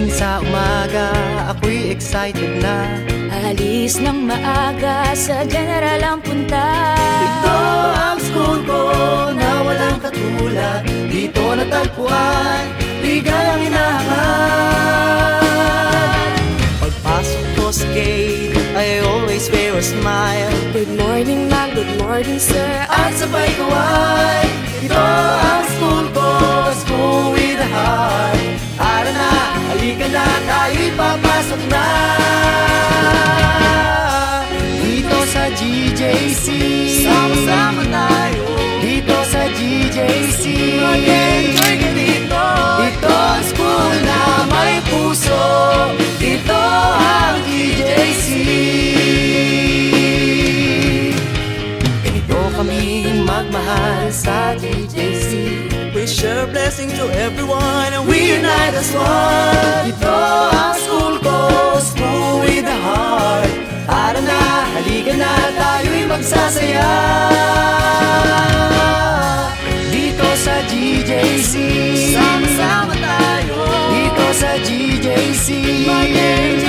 Gising sa umaga, ako'y excited na. Alis ng maaga, sa general ang punta. Ito ang school ko na walang katulad. Dito natagpuan, ligayang hinahangat Pagpasok ko sa gate, I always wear a smile. Good morning ma'am, good morning sir. At sabay ko ay Ito ang School GJC Mag-enjoy ka dito. Ito ang school na may puso Ito ang GJC Ganito kaming magmahal sa GJC We share blessing to everyone and we We unite as one. Ito ang school ko School with a heart. Tara na, halika na Tayo'y magsasaya GJC Mag-enjoy ka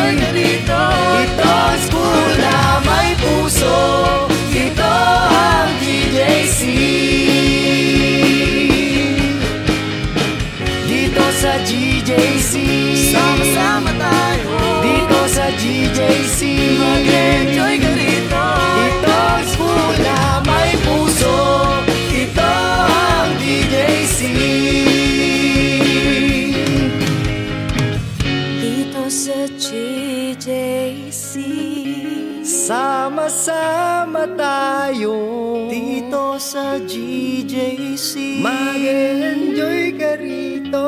Sama-sama tayo. Dito sa GJC Mag-enjoy ka rito.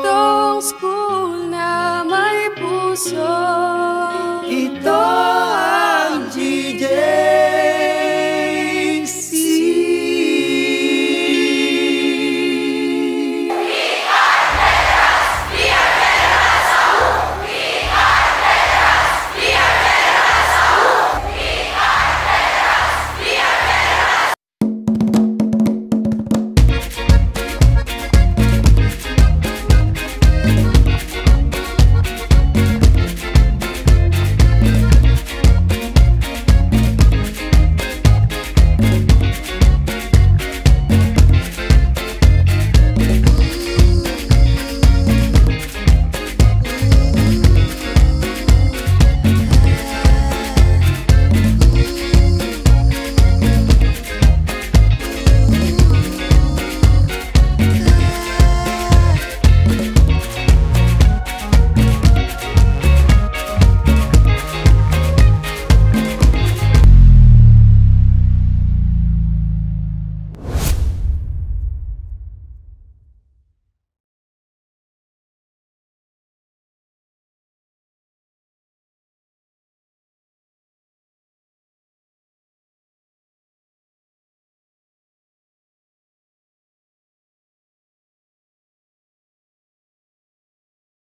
Itong school na may puso